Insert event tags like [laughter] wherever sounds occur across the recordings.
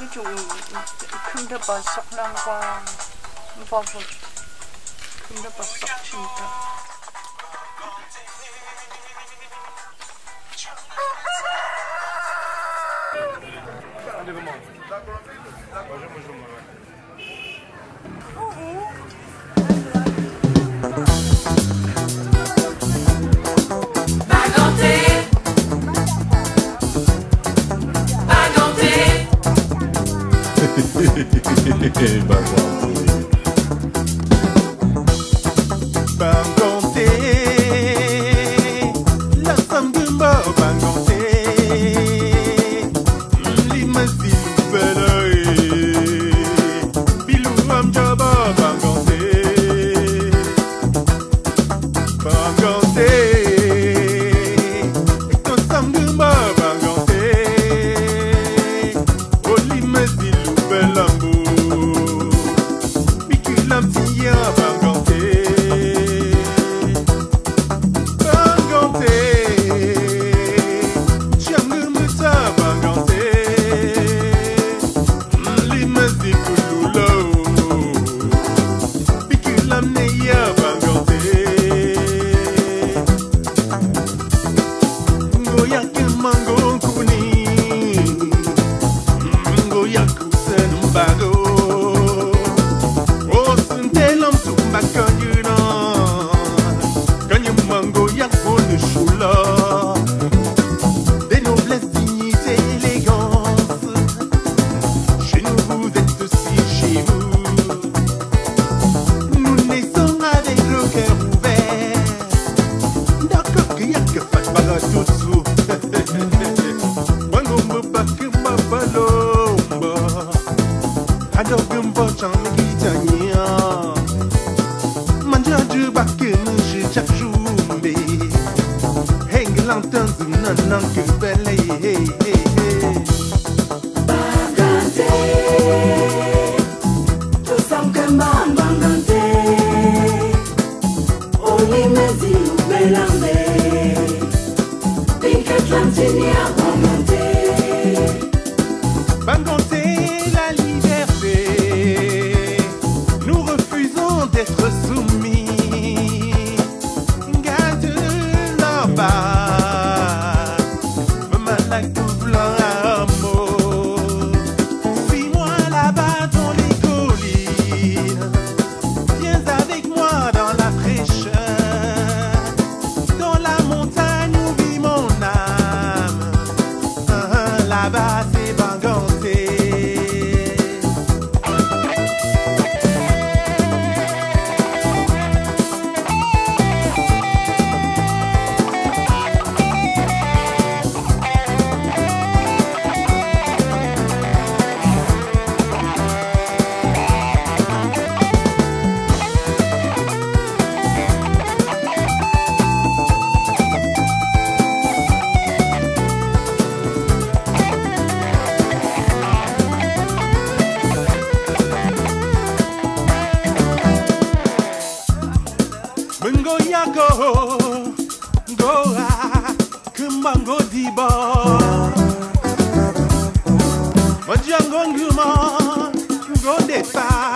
이쪽 큰데 바싹 난과 바보 큰데 바싹 친다 Hadi come on. Hocam hocam bana. [laughs] Bazal. ya kimango nkuni Heng lantan zunan nan kubele hey hey hey Bangante, tu sam go, go, come on, kumbango diba. going to go go, deta.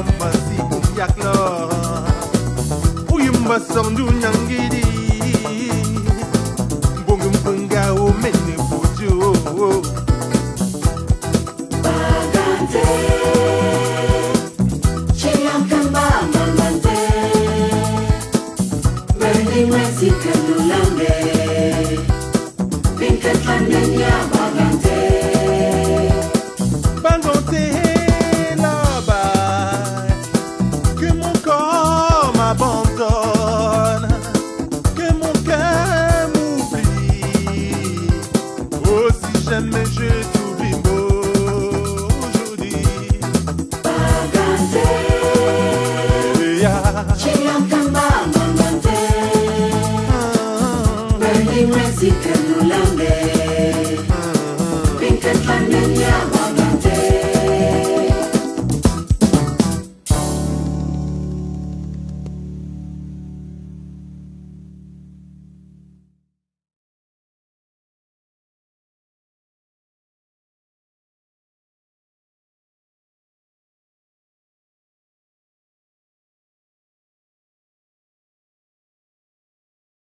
Kabila ya yamasi um yakla Uyumba sandu nyangidi Bongum bunga o mene buju Bangante, chilam kemban bangante, berli mezi kelulambe, Chiria.